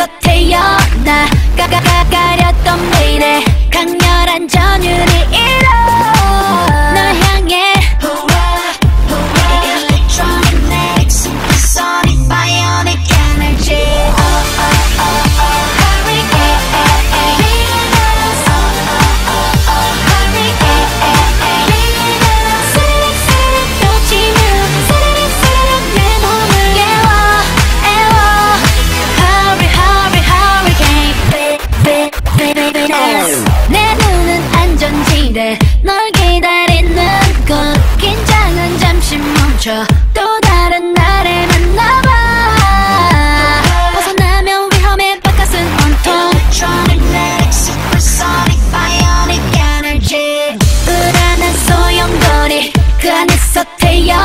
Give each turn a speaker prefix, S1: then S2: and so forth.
S1: cut take 멈춰 또 다른 나를 만나봐 벗어나면 위험해 바깥은 온통 Electromagnetic, supersonic, bionic energy 불안한 소용돌이 그 안에서 태어